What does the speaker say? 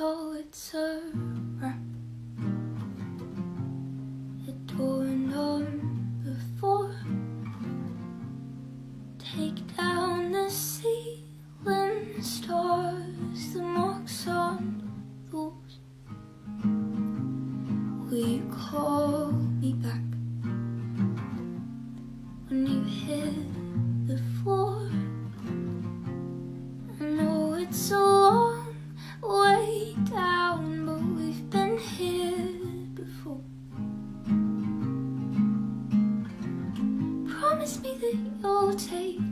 though it's a wrap. It went on before. Take down the ceiling stars, the marks on those. Will you call me back when you hit the floor? I know it's all down, but we've been here before. Promise me that you'll take.